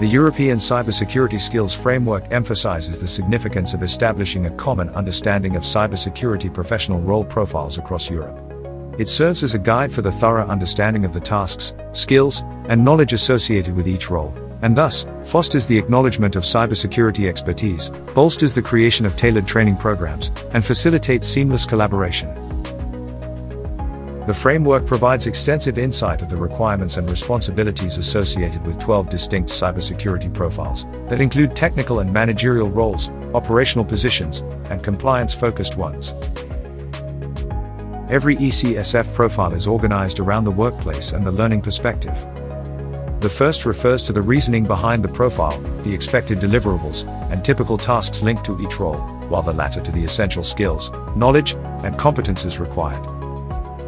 The European Cybersecurity Skills Framework emphasizes the significance of establishing a common understanding of cybersecurity professional role profiles across Europe. It serves as a guide for the thorough understanding of the tasks, skills, and knowledge associated with each role, and thus, fosters the acknowledgement of cybersecurity expertise, bolsters the creation of tailored training programs, and facilitates seamless collaboration. The framework provides extensive insight of the requirements and responsibilities associated with 12 distinct cybersecurity profiles that include technical and managerial roles, operational positions, and compliance focused ones. Every ECSF profile is organized around the workplace and the learning perspective. The first refers to the reasoning behind the profile, the expected deliverables, and typical tasks linked to each role, while the latter to the essential skills, knowledge, and competences required.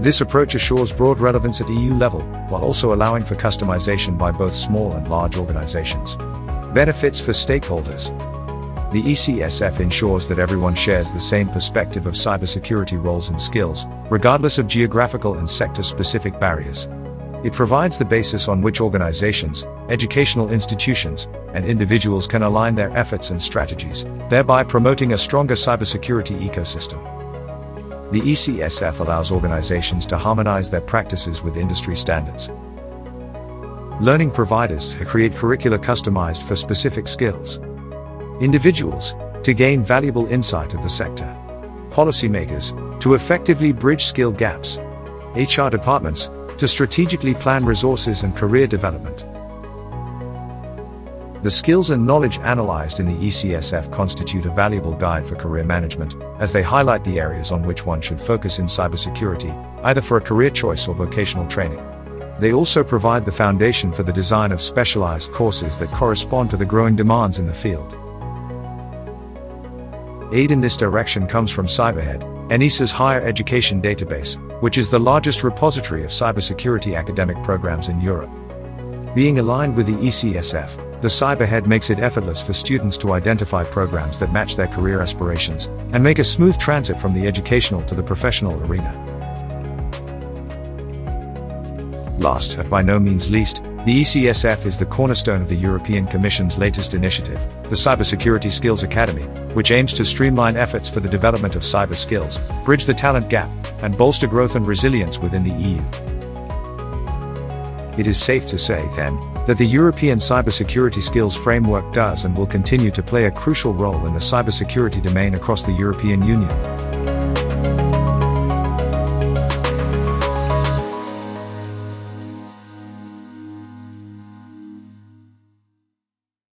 This approach assures broad relevance at EU level, while also allowing for customization by both small and large organizations. Benefits for stakeholders. The ECSF ensures that everyone shares the same perspective of cybersecurity roles and skills, regardless of geographical and sector specific barriers. It provides the basis on which organizations, educational institutions, and individuals can align their efforts and strategies, thereby promoting a stronger cybersecurity ecosystem. The ECSF allows organizations to harmonize their practices with industry standards. Learning providers to create curricula customized for specific skills. Individuals to gain valuable insight of the sector. Policymakers to effectively bridge skill gaps. HR departments to strategically plan resources and career development. The skills and knowledge analyzed in the ECSF constitute a valuable guide for career management, as they highlight the areas on which one should focus in cybersecurity, either for a career choice or vocational training. They also provide the foundation for the design of specialized courses that correspond to the growing demands in the field. Aid in this direction comes from Cyberhead, ENISA's higher education database, which is the largest repository of cybersecurity academic programs in Europe. Being aligned with the ECSF, the Cyberhead makes it effortless for students to identify programs that match their career aspirations and make a smooth transit from the educational to the professional arena. Last, but by no means least, the ECSF is the cornerstone of the European Commission's latest initiative, the Cybersecurity Skills Academy, which aims to streamline efforts for the development of cyber skills, bridge the talent gap, and bolster growth and resilience within the EU. It is safe to say, then, that the European Cybersecurity Skills Framework does and will continue to play a crucial role in the cybersecurity domain across the European Union.